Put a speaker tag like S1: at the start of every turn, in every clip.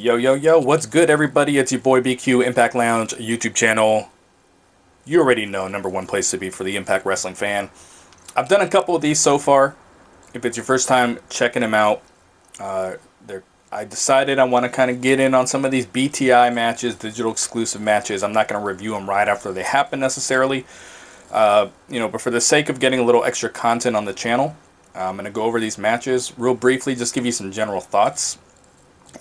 S1: Yo, yo, yo, what's good, everybody? It's your boy BQ Impact Lounge YouTube channel. You already know number one place to be for the Impact Wrestling fan. I've done a couple of these so far. If it's your first time checking them out, uh, I decided I want to kind of get in on some of these BTI matches, digital exclusive matches. I'm not going to review them right after they happen necessarily. Uh, you know, but for the sake of getting a little extra content on the channel, I'm going to go over these matches real briefly, just give you some general thoughts.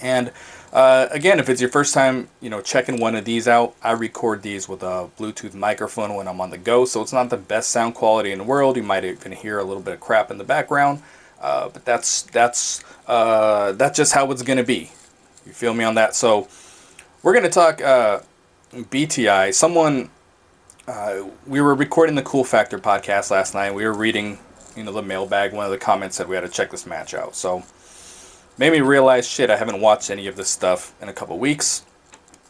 S1: And uh, again, if it's your first time, you know, checking one of these out, I record these with a Bluetooth microphone when I'm on the go, so it's not the best sound quality in the world. You might even hear a little bit of crap in the background, uh, but that's that's uh, that's just how it's gonna be. You feel me on that? So we're gonna talk uh, BTI. Someone uh, we were recording the Cool Factor podcast last night. We were reading, you know, the mailbag. One of the comments said we had to check this match out. So made me realize, shit, I haven't watched any of this stuff in a couple weeks.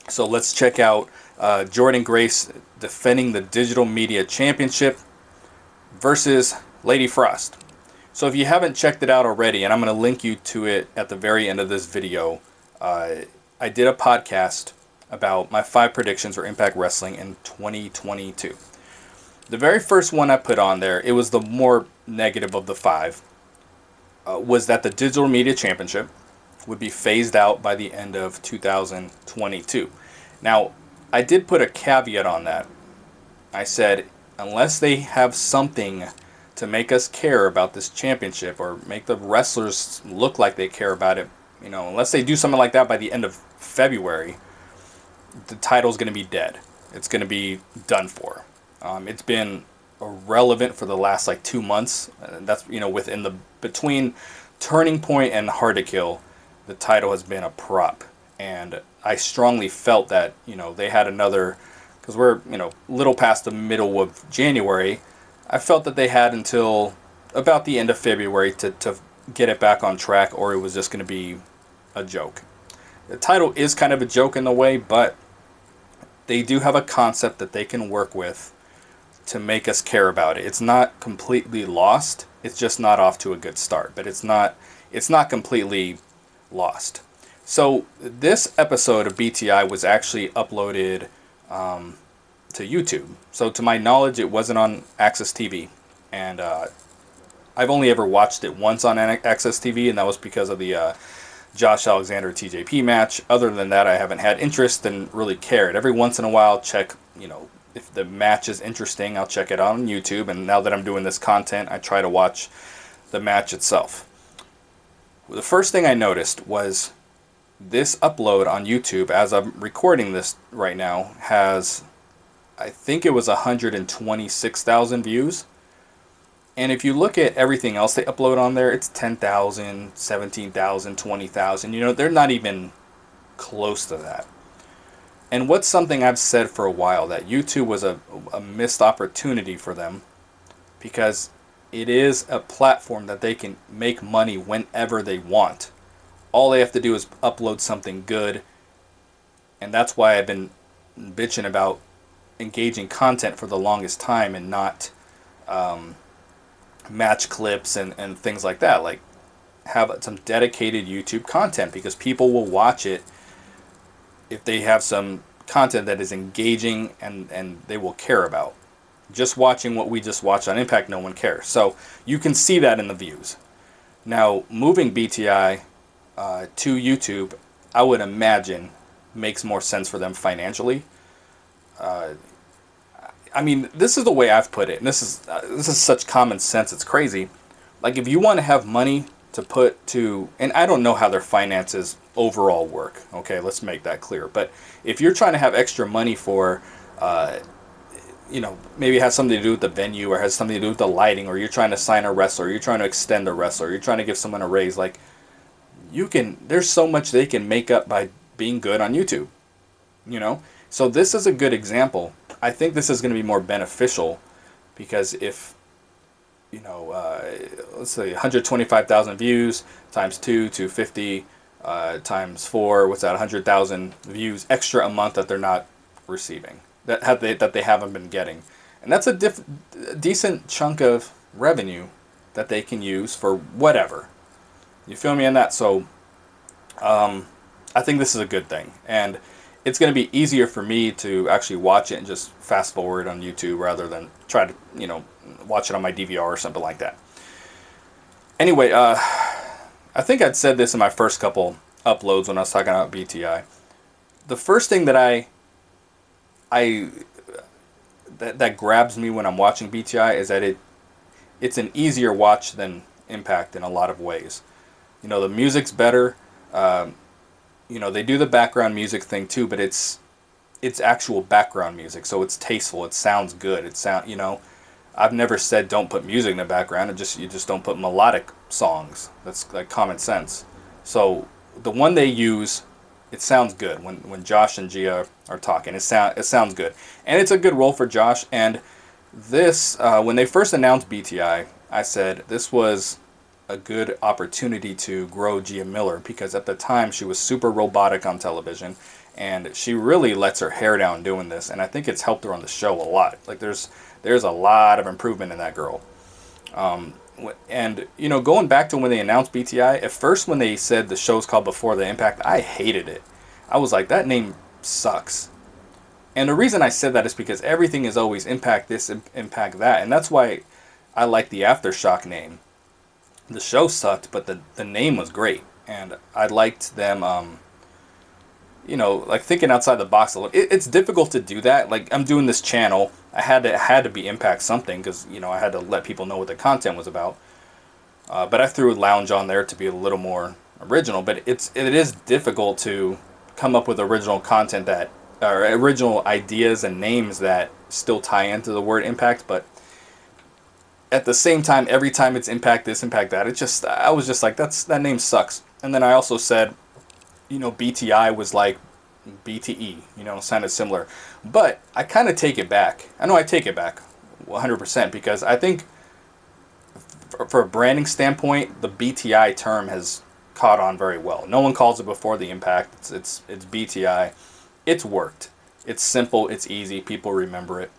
S1: So let's check out uh, Jordynne Grace defending the Digital Media Championship versus Lady Frost. So if you haven't checked it out already, and I'm going to link you to it at the very end of this video, uh, I did a podcast about my five predictions for Impact Wrestling in 2022. The very first one I put on there, it was the more negative of the five uh, was that the Digital Media Championship would be phased out by the end of 2022. Now, I did put a caveat on that. I said, unless they have something to make us care about this championship or make the wrestlers look like they care about it, you know, unless they do something like that by the end of February, the title's going to be dead. It's going to be done for. Um, it's been relevant for the last like two months. Uh, that's you know within the between Turning Point and Hard to Kill, the title has been a prop, and I strongly felt that you know they had another because we're you know little past the middle of January. I felt that they had until about the end of February to, to get it back on track, or it was just going to be a joke. The title is kind of a joke in a way, but they do have a concept that they can work with to make us care about it. It's not completely lost. It's just not off to a good start, but it's not it's not completely lost. So this episode of BTI was actually uploaded um, to YouTube. So to my knowledge, it wasn't on AXS TV, and uh, I've only ever watched it once on AXS TV, and that was because of the uh, Josh Alexander TJP match. Other than that, I haven't had interest and really cared. Every once in a while, check you know if the match is interesting, I'll check it out on YouTube. And now that I'm doing this content, I try to watch the match itself. The first thing I noticed was this upload on YouTube, as I'm recording this right now, has, I think it was 126,000 views. And if you look at everything else they upload on there, it's 10,000, 17,000, 20,000. You know, they're not even close to that. And what's something I've said for a while that YouTube was a, a missed opportunity for them because it is a platform that they can make money whenever they want. All they have to do is upload something good. And that's why I've been bitching about engaging content for the longest time and not um, match clips and, and things like that. Like, have some dedicated YouTube content because people will watch it if they have some content that is engaging and, and they will care about. Just watching what we just watched on Impact, no one cares. So you can see that in the views. Now, moving BTI uh, to YouTube, I would imagine makes more sense for them financially. Uh, I mean, this is the way I've put it, and this is uh, this is such common sense. It's crazy. Like if you want to have money to put to, and I don't know how their finances overall work. Okay, let's make that clear. But if you're trying to have extra money for, uh, you know, maybe it has something to do with the venue or has something to do with the lighting, or you're trying to sign a wrestler, you're trying to extend a wrestler, you're trying to give someone a raise, like you can. There's so much they can make up by being good on YouTube. You know, so this is a good example. I think this is going to be more beneficial because if you know, uh, let's say 125,000 views times 2, 250 uh, times 4, what's that, 100,000 views extra a month that they're not receiving, that, have they, that they haven't been getting. And that's a diff- decent chunk of revenue that they can use for whatever. You feel me on that? So, um, I think this is a good thing, and it's going to be easier for me to actually watch it and just fast forward on YouTube rather than try to you know watch it on my DVR or something like that. Anyway, uh, I think I'd said this in my first couple uploads when I was talking about BTI. The first thing that I I that, that grabs me when I'm watching BTI is that it it's an easier watch than Impact in a lot of ways. You know, the music's better. Um, you know, they do the background music thing too, but it's it's actual background music, so it's tasteful. It sounds good. It sound you know. I've never said don't put music in the background. It just you just don't put melodic songs. That's like common sense. So the one they use, it sounds good when when Josh and Gia are talking. It sound it sounds good, and it's a good role for Josh. And this uh, when they first announced BTI, I said this was a good opportunity to grow Gia Miller because at the time she was super robotic on television and she really lets her hair down doing this and I think it's helped her on the show a lot. Like there's there's a lot of improvement in that girl. Um, and you know going back to when they announced BTI, at first when they said the show's called Before the Impact, I hated it. I was like that name sucks. And the reason I said that is because everything is always impact this, impact that, and that's why I like the Aftershock name the show sucked, but the the name was great, and I liked them. Um, you know, like thinking outside the box a little. It, it's difficult to do that. Like I'm doing this channel, I had to had to be impact something because you know I had to let people know what the content was about. Uh, but I threw Lounge on there to be a little more original. But it's it is difficult to come up with original content that or original ideas and names that still tie into the word impact, but at the same time, every time it's impact this, impact that, it just I was just like, that's that name sucks. And then I also said, you know, BTI was like BTE, you know, sounded similar. But I kind of take it back. I know I take it back 100% because I think for a branding standpoint, the BTI term has caught on very well. No one calls it before the impact. It's it's, it's BTI. It's worked. It's simple. It's easy. People remember it.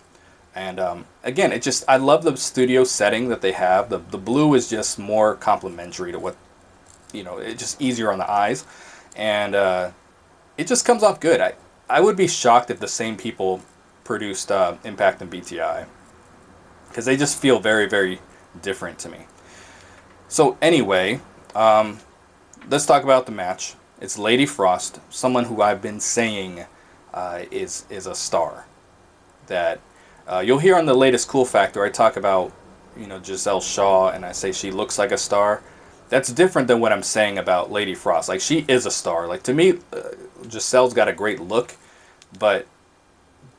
S1: And um, again, it just I love the studio setting that they have. The the blue is just more complementary to what you know. It's just easier on the eyes, and uh, it just comes off good. I I would be shocked if the same people produced uh, Impact and BTI because they just feel very very different to me. So anyway, um, let's talk about the match. It's Lady Frost, someone who I've been saying uh, is is a star. That uh, you'll hear on the latest Cool Factor, I talk about, you know, Giselle Shaw, and I say she looks like a star. That's different than what I'm saying about Lady Frost. Like, she is a star. Like, to me, uh, Giselle's got a great look, but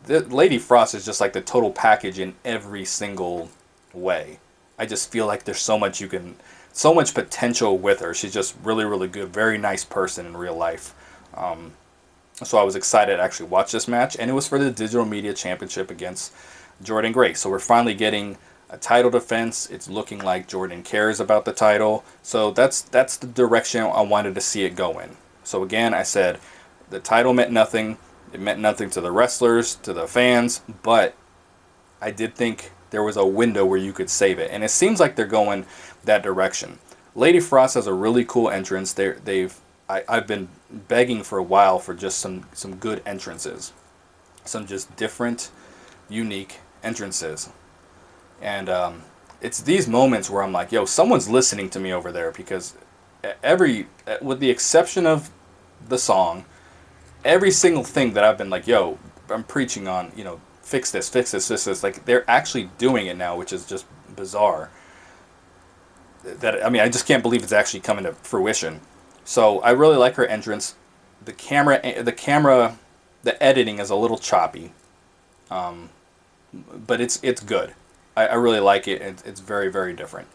S1: Lady Frost is just like the total package in every single way. I just feel like there's so much you can, so much potential with her. She's just really, really good. Very nice person in real life. Um, so I was excited to actually watch this match, and it was for the Digital Media Championship against Jordynne Grace. So we're finally getting a title defense. It's looking like Jordynne cares about the title. So that's that's the direction I wanted to see it go in. So again, I said the title meant nothing. It meant nothing to the wrestlers, to the fans, but I did think there was a window where you could save it. And it seems like they're going that direction. Lady Frost has a really cool entrance. They they've I, I've been begging for a while for just some some good entrances. Some just different, unique entrances. And um, it's these moments where I'm like, yo, someone's listening to me over there because every, with the exception of the song, every single thing that I've been like, yo, I'm preaching on, you know, fix this, fix this, fix this, like they're actually doing it now, which is just bizarre. That I mean, I just can't believe it's actually coming to fruition. So I really like her entrance. The camera, the camera, the editing is a little choppy. Um, but it's it's good. I, I really like it. It's, it's very very different.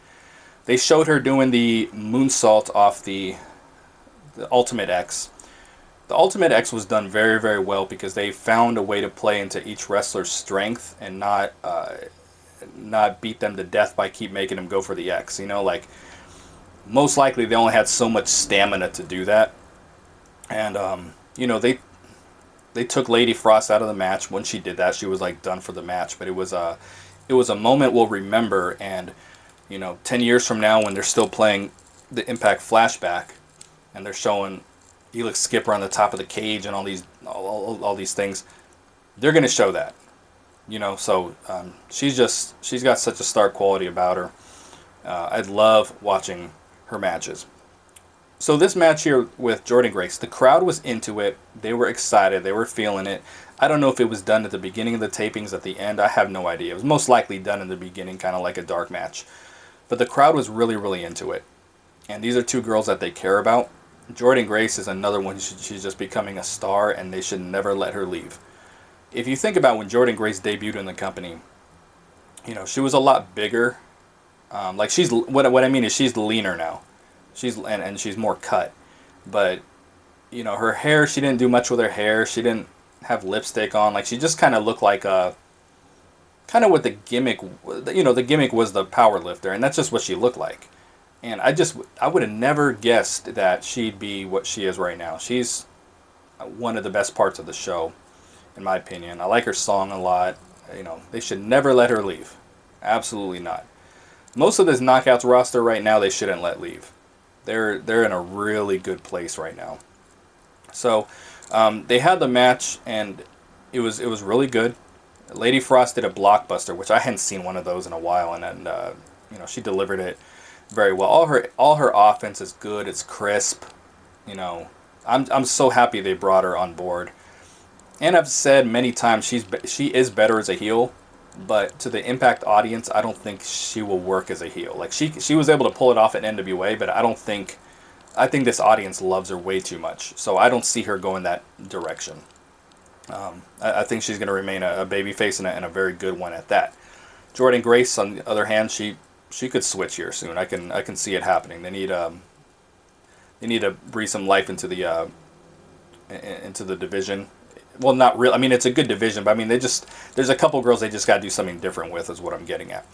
S1: They showed her doing the moonsault off the the Ultimate X. The Ultimate X was done very very well because they found a way to play into each wrestler's strength and not uh, not beat them to death by keep making them go for the X. You know, like most likely they only had so much stamina to do that, and um, you know they they took Lady Frost out of the match. When she did that, she was like done for the match. But it was a, it was a moment we'll remember. And you know, ten years from now, when they're still playing the Impact flashback, and they're showing, Elix Skipper on the top of the cage and all these all, all, all these things. They're to show that, you know. So um, she's just she's got such a star quality about her. Uh, I love watching her matches. So this match here with Jordynne Grace, the crowd was into it. They were excited. They were feeling it. I don't know if it was done at the beginning of the tapings, at the end. I have no idea. It was most likely done in the beginning, kind of like a dark match. But the crowd was really, really into it. And these are two girls that they care about. Jordynne Grace is another one. She's just becoming a star, and they should never let her leave. If you think about when Jordynne Grace debuted in the company, you know, she was a lot bigger. Um, like she's what what I mean is she's leaner now. She's and, and she's more cut. But you know, her hair, she didn't do much with her hair. She didn't have lipstick on. Like she just kind of looked like a kind of what the gimmick, you know, the gimmick was the power lifter, and that's just what she looked like. And I just, I would have never guessed that she'd be what she is right now. She's one of the best parts of the show, in my opinion. I like her song a lot. You know, they should never let her leave. Absolutely not. Most of this knockouts roster right now, they shouldn't let leave. They're they're in a really good place right now. So um, they had the match, and it was it was really good. Lady Frost did a blockbuster, which I hadn't seen one of those in a while, and, and uh, you know she delivered it very well. All her all her offense is good. It's crisp. You know, I'm I'm so happy they brought her on board. And I've said many times she's she is better as a heel, but to the Impact audience, I don't think she will work as a heel. Like she she was able to pull it off at NWA, but I don't think I think this audience loves her way too much. So I don't see her going that direction. Um, I, I, think she's going to remain a, a baby face and a, and a very good one at that. Jordynne Grace, on the other hand, she she could switch here soon. I can I can see it happening. They need um they need to breathe some life into the uh, into the division. Well, not real. I mean, it's a good division, but I mean, they just there's a couple girls they just got to do something different with. Is what I'm getting at.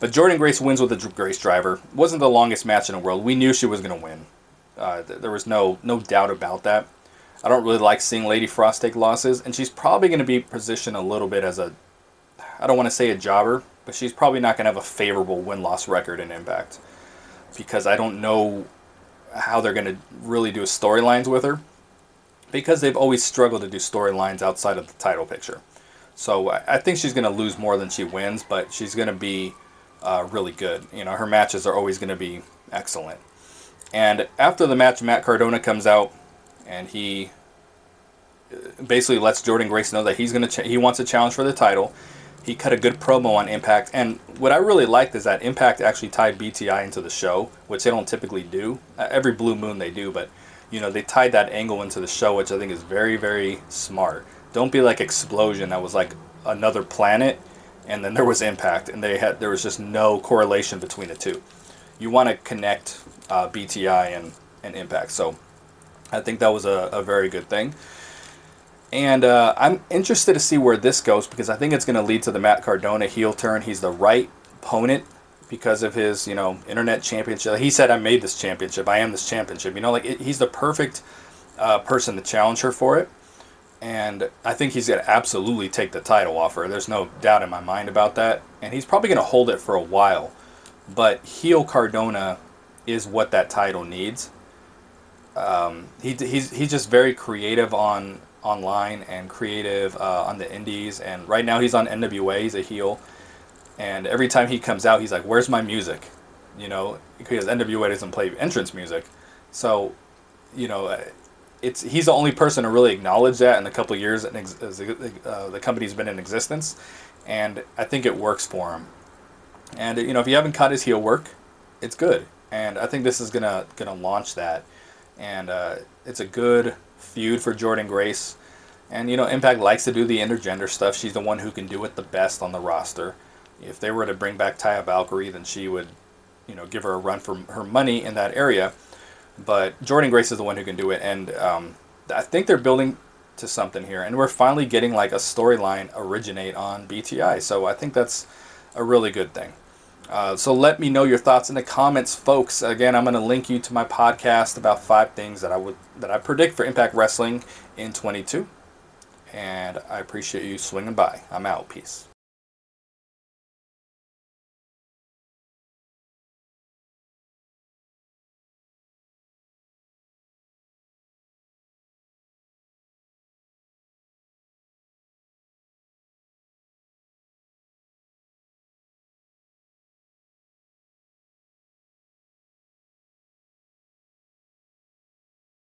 S1: But Jordynne Grace wins with the Grace Driver. wasn't the longest match in the world. We knew she was going to win. Uh, th there was no no doubt about that. I don't really like seeing Lady Frost take losses, and she's probably going to be positioned a little bit as a, I don't want to say a jobber, but she's probably not going to have a favorable win-loss record in Impact, because I don't know how they're going to really do storylines with her, because they've always struggled to do storylines outside of the title picture. So I think she's going to lose more than she wins, but she's going to be uh, really good. You know, her matches are always going to be excellent. And after the match, Matt Cardona comes out and he uh, basically lets Jordynne Grace know that he's gonna he wants a challenge for the title. He cut a good promo on Impact, and what I really liked is that Impact actually tied BTI into the show, which they don't typically do. Uh, every blue moon they do, but you know they tied that angle into the show, which I think is very very smart. Don't be like Xplosion that was like another planet, and then there was Impact, and they had there was just no correlation between the two. You want to connect uh, BTI and and Impact, so I think that was a, a very good thing. And uh, I'm interested to see where this goes because I think it's going to lead to the Matt Cardona heel turn. He's the right opponent because of his, you know, internet championship. He said, "I made this championship. I am this championship." You know, like it, he's the perfect uh, person to challenge her for it. And I think he's going to absolutely take the title off her. There's no doubt in my mind about that. And he's probably going to hold it for a while. But heel Cardona is what that title needs. Um, he, he's, he's just very creative on online and creative uh, on the indies. And right now he's on NWA. He's a heel. And every time he comes out, he's like, "Where's my music?" You know, because NWA doesn't play entrance music. So, you know, uh, it's he's the only person to really acknowledge that in a couple years ex- uh, the company's been in existence, and I think it works for him. And you know, if you haven't caught his heel work, it's good. And I think this is gonna gonna launch that and uh, it's a good feud for Jordynne Grace. And you know, Impact likes to do the intergender stuff. She's the one who can do it the best on the roster. If they were to bring back Taya Valkyrie, then she would, you know, give her a run for her money in that area. But Jordynne Grace is the one who can do it, and um, I think they're building to something here, and we're finally getting like a storyline originate on BTI. So I think that's a really good thing. Uh, so let me know your thoughts in the comments, folks. Again, I'm going to link you to my podcast about five things that I would that I predict for Impact Wrestling in 22. And I appreciate you swinging by. I'm out. Peace.